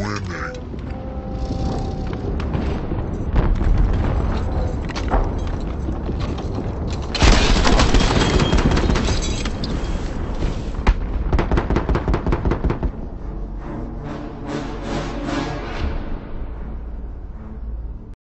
winning.